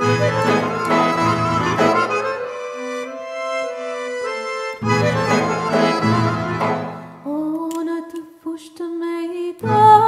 Oshka popote kya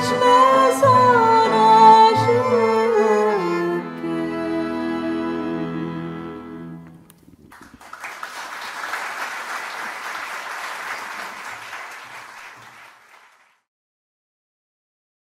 touch.